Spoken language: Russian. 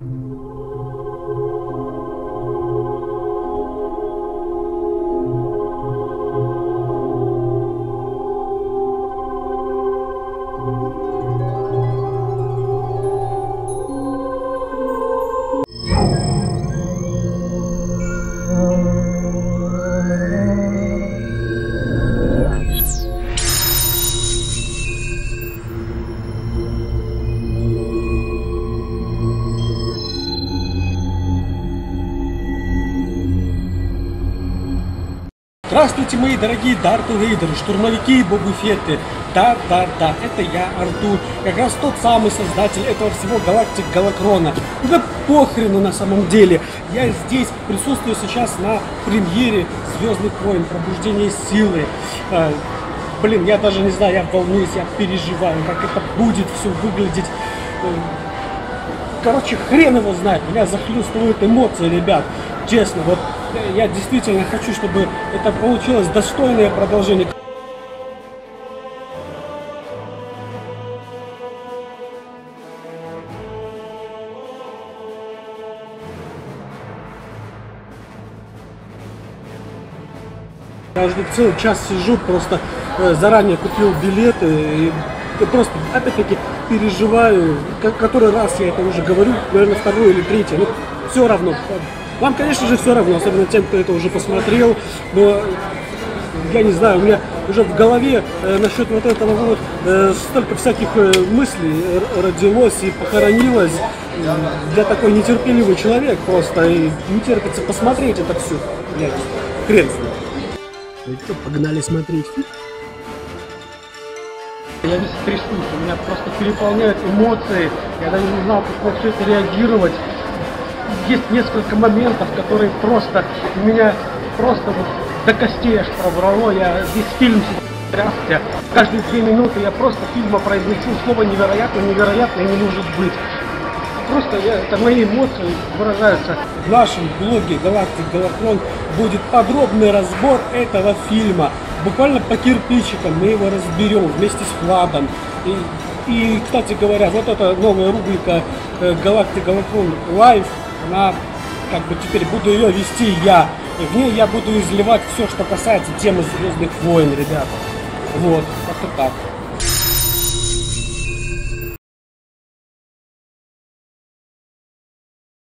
you Здравствуйте, мои дорогие Дарт Вейдеры, штурмовики и богуфеты. Да, да, да, это я, Артур, как раз тот самый создатель этого всего галактик Галакрона. Да похрену на самом деле. Я здесь присутствую сейчас на премьере Звездных войн, Пробуждение силы. А, блин, я даже не знаю, я волнуюсь, я переживаю, как это будет все выглядеть. Короче, хрен его знает, меня захлестывают эмоции, ребят. Честно, вот я действительно хочу, чтобы это получилось достойное продолжение. Я уже целый час сижу, просто э, заранее купил билеты и просто, опять-таки, переживаю, который раз я это уже говорю, наверное, второй или третий, но все равно, вам, конечно же, все равно, особенно тем, кто это уже посмотрел, но я не знаю, у меня уже в голове э, насчет вот этого вот э, столько всяких э, мыслей родилось и похоронилось. Для такой нетерпеливый человек просто и не терпится посмотреть это все. Блядь, хрен. Ну что, погнали смотреть? Я весь трясусь, у меня просто переполняют эмоции, я даже не знал, как все это реагировать есть несколько моментов, которые просто меня просто вот до костей аж пробрало. Я весь фильм трясся. Каждые две минуты я просто фильма произнесу слово невероятно, невероятно не может быть. Просто я, это мои эмоции выражаются. В нашем блоге Галактик Галатрон будет подробный разбор этого фильма. Буквально по кирпичикам мы его разберем вместе с Владом. И, и кстати говоря, вот эта новая рубрика э, Галактик Галатрон Лайв она как бы теперь буду ее вести я. И в ней я буду изливать все, что касается темы Звездных войн, ребята. Вот, как-то так.